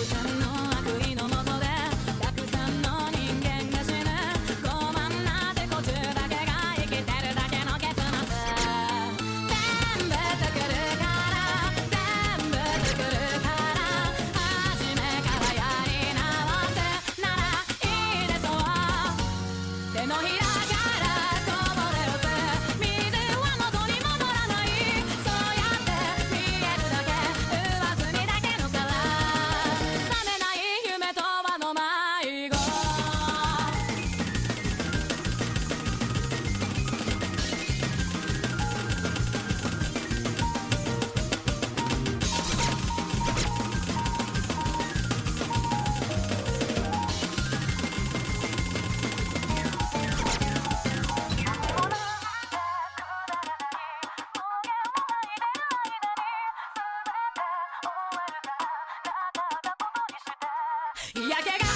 Without 嫌気が